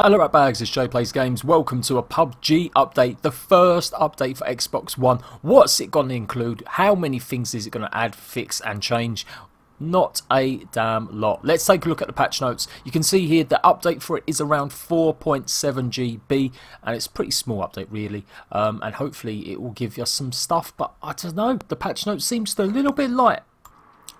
Hello right bags, it's Jade Plays Games. Welcome to a PUBG update, the first update for Xbox One. What's it going to include? How many things is it going to add, fix and change? Not a damn lot. Let's take a look at the patch notes. You can see here the update for it is around 4.7 GB and it's a pretty small update really um, and hopefully it will give you some stuff but I don't know, the patch note seems a little bit light.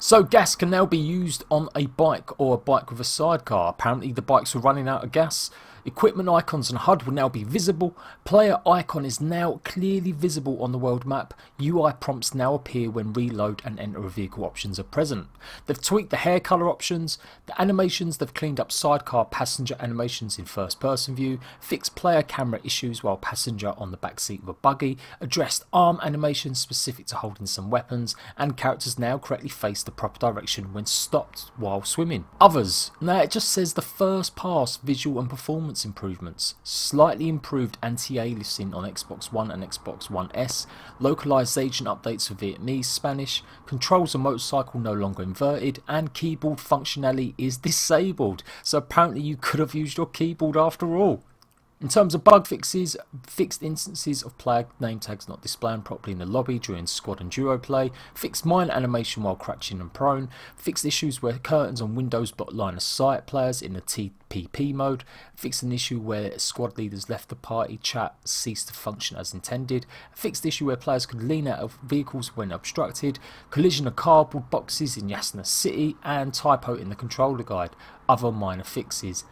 So gas can now be used on a bike or a bike with a sidecar. Apparently the bikes were running out of gas. Equipment icons and HUD will now be visible. Player icon is now clearly visible on the world map. UI prompts now appear when reload and enter a vehicle options are present. They've tweaked the hair colour options. The animations, they've cleaned up sidecar passenger animations in first person view. Fixed player camera issues while passenger on the back seat of a buggy. Addressed arm animations specific to holding some weapons. And characters now correctly face the proper direction when stopped while swimming. Others. Now it just says the first pass visual and performance performance improvements, slightly improved anti-aliasing on Xbox One and Xbox One S, localization updates for Vietnamese, Spanish, controls of motorcycle no longer inverted, and keyboard functionality is disabled. So apparently you could have used your keyboard after all. In terms of bug fixes, fixed instances of player name tags not displaying properly in the lobby during squad and duo play, fixed mine animation while crouching and prone, fixed issues where curtains on windows block line of sight players in the TPP mode, fixed an issue where squad leaders left the party chat ceased to function as intended, fixed issue where players could lean out of vehicles when obstructed, collision of cardboard boxes in Yasna City, and typo in the controller guide. Other minor fixes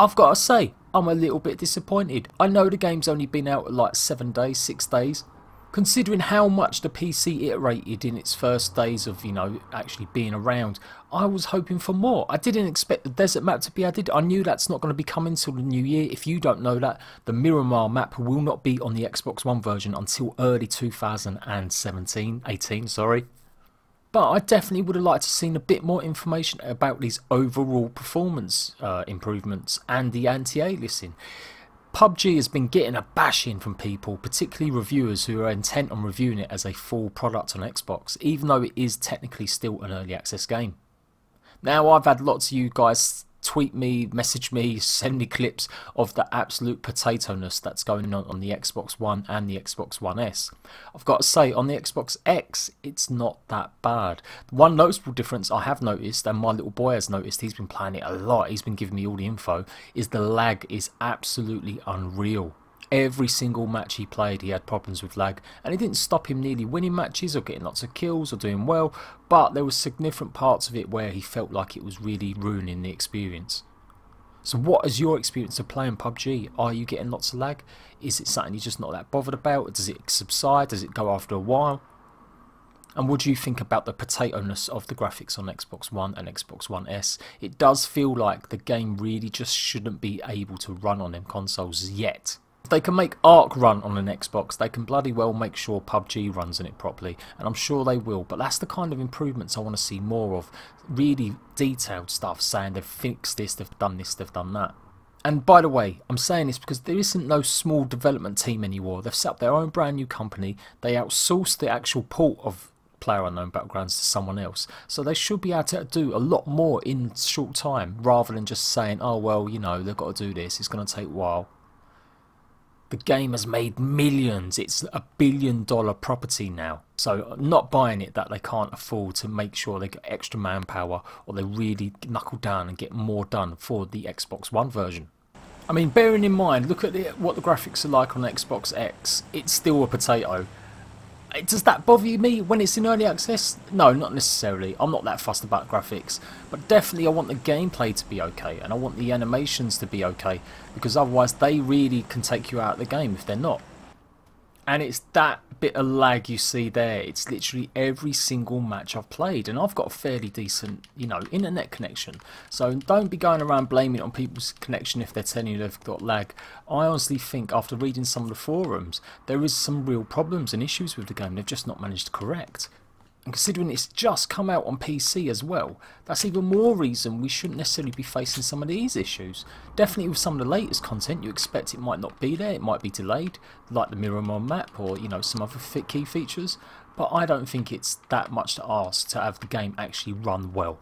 I've got to say, I'm a little bit disappointed. I know the game's only been out like 7 days, 6 days. Considering how much the PC iterated in its first days of, you know, actually being around, I was hoping for more. I didn't expect the desert map to be added. I knew that's not going to be coming until the new year. If you don't know that, the Miramar map will not be on the Xbox One version until early 2017, 18, sorry. But I definitely would have liked to seen a bit more information about these overall performance uh, improvements and the anti-aliasing. PUBG has been getting a bashing from people, particularly reviewers who are intent on reviewing it as a full product on Xbox, even though it is technically still an early access game. Now, I've had lots of you guys tweet me, message me, send me clips of the absolute potato-ness that's going on on the Xbox One and the Xbox One S. I've got to say, on the Xbox X, it's not that bad. One noticeable difference I have noticed, and my little boy has noticed, he's been playing it a lot, he's been giving me all the info, is the lag is absolutely unreal. Every single match he played, he had problems with lag, and it didn't stop him nearly winning matches or getting lots of kills or doing well, but there were significant parts of it where he felt like it was really ruining the experience. So what is your experience of playing PUBG? Are you getting lots of lag? Is it something you're just not that bothered about? Does it subside? Does it go after a while? And what do you think about the potato-ness of the graphics on Xbox One and Xbox One S? It does feel like the game really just shouldn't be able to run on them consoles yet. If they can make Ark run on an Xbox, they can bloody well make sure PUBG runs in it properly, and I'm sure they will, but that's the kind of improvements I want to see more of. Really detailed stuff saying they've fixed this, they've done this, they've done that. And by the way, I'm saying this because there isn't no small development team anymore. They've set up their own brand new company. They outsource the actual port of Player Unknown Battlegrounds to someone else. So they should be able to do a lot more in short time rather than just saying, oh, well, you know, they've got to do this. It's going to take a while. The game has made millions. It's a billion dollar property now. So not buying it that they can't afford to make sure they get extra manpower or they really knuckle down and get more done for the Xbox One version. I mean, bearing in mind, look at the, what the graphics are like on Xbox X. It's still a potato. Does that bother me when it's in early access? No, not necessarily. I'm not that fussed about graphics. But definitely I want the gameplay to be okay and I want the animations to be okay because otherwise they really can take you out of the game if they're not. And it's that bit of lag you see there. It's literally every single match I've played. And I've got a fairly decent, you know, internet connection. So don't be going around blaming on people's connection if they're telling you they've got lag. I honestly think after reading some of the forums, there is some real problems and issues with the game they've just not managed to correct. And considering it's just come out on PC as well, that's even more reason we shouldn't necessarily be facing some of these issues. Definitely with some of the latest content, you expect it might not be there, it might be delayed, like the Miramar map or you know some other key features, but I don't think it's that much to ask to have the game actually run well.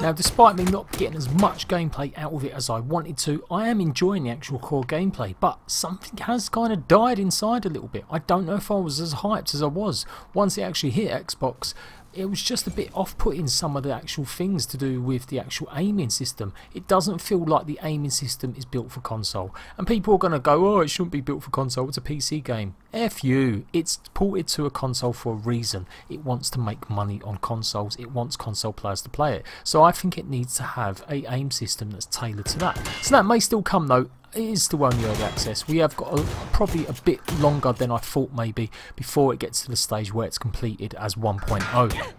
Now despite me not getting as much gameplay out of it as I wanted to, I am enjoying the actual core gameplay, but something has kind of died inside a little bit. I don't know if I was as hyped as I was once it actually hit Xbox it was just a bit off-putting some of the actual things to do with the actual aiming system. It doesn't feel like the aiming system is built for console. And people are going to go, oh, it shouldn't be built for console, it's a PC game. F you, it's ported to a console for a reason. It wants to make money on consoles, it wants console players to play it. So I think it needs to have a aim system that's tailored to that. So that may still come though is still only early access. We have got a, probably a bit longer than I thought maybe before it gets to the stage where it's completed as 1.0.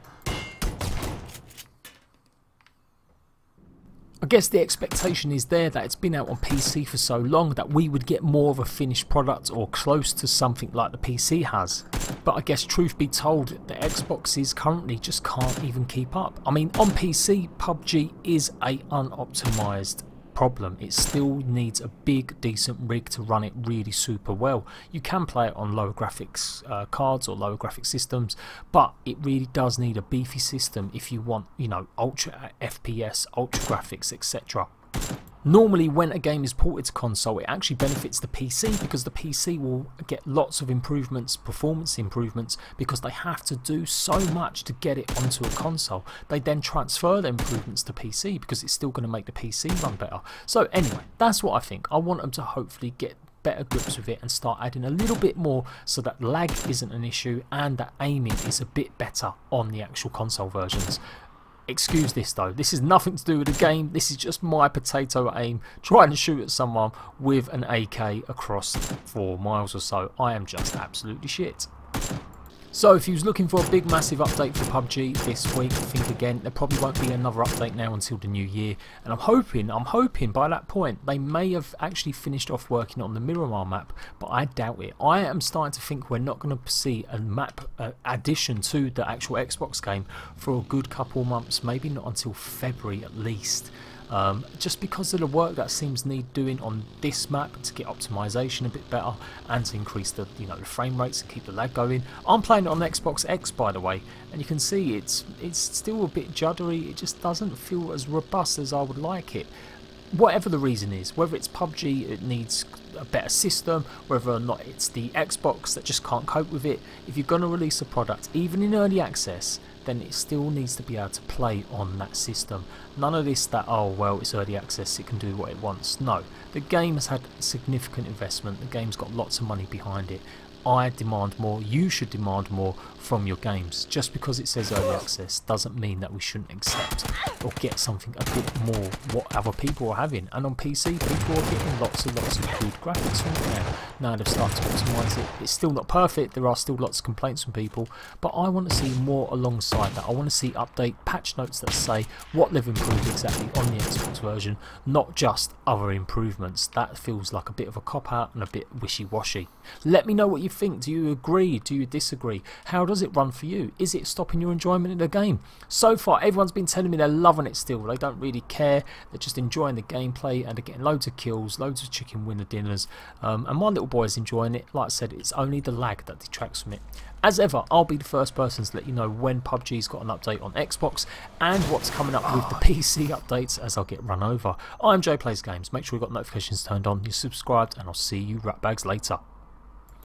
I guess the expectation is there that it's been out on PC for so long that we would get more of a finished product or close to something like the PC has. But I guess truth be told, the Xboxes currently just can't even keep up. I mean, on PC, PUBG is a unoptimized problem. It still needs a big decent rig to run it really super well. You can play it on lower graphics uh, cards or lower graphics systems but it really does need a beefy system if you want you know ultra FPS, ultra graphics etc. Normally when a game is ported to console it actually benefits the PC because the PC will get lots of improvements, performance improvements because they have to do so much to get it onto a console. They then transfer the improvements to PC because it's still going to make the PC run better. So anyway, that's what I think. I want them to hopefully get better grips with it and start adding a little bit more so that lag isn't an issue and that aiming is a bit better on the actual console versions. Excuse this though, this is nothing to do with the game, this is just my potato aim trying to shoot at someone with an AK across 4 miles or so. I am just absolutely shit. So if you was looking for a big massive update for PUBG this week, think again, there probably won't be another update now until the new year. And I'm hoping, I'm hoping by that point they may have actually finished off working on the Miramar map, but I doubt it. I am starting to think we're not going to see a map uh, addition to the actual Xbox game for a good couple months, maybe not until February at least. Um, just because of the work that seems need doing on this map to get optimization a bit better and to increase the you know the frame rates and keep the lag going. I'm playing it on Xbox X by the way and you can see it's it's still a bit juddery it just doesn't feel as robust as I would like it whatever the reason is whether it's PUBG it needs a better system whether or not it's the Xbox that just can't cope with it if you're going to release a product even in early access then it still needs to be able to play on that system. None of this that, oh well, it's early access, it can do what it wants. No, the game has had significant investment, the game's got lots of money behind it, I demand more, you should demand more from your games. Just because it says early access doesn't mean that we shouldn't accept or get something a bit more what other people are having. And on PC, people are getting lots and lots of good graphics from it now. Now they've started to optimise it. It's still not perfect, there are still lots of complaints from people, but I want to see more alongside that. I want to see update patch notes that say what they've improved exactly on the Xbox version, not just other improvements. That feels like a bit of a cop out and a bit wishy-washy. Let me know what you think? Do you agree? Do you disagree? How does it run for you? Is it stopping your enjoyment of the game? So far, everyone's been telling me they're loving it still. They don't really care. They're just enjoying the gameplay and they're getting loads of kills, loads of chicken winner dinners. Um, and my little boy is enjoying it. Like I said, it's only the lag that detracts from it. As ever, I'll be the first person to let you know when PUBG's got an update on Xbox and what's coming up with the PC updates as I'll get run over. I'm Jade Plays Games. Make sure you've got notifications turned on, you're subscribed, and I'll see you ratbags later.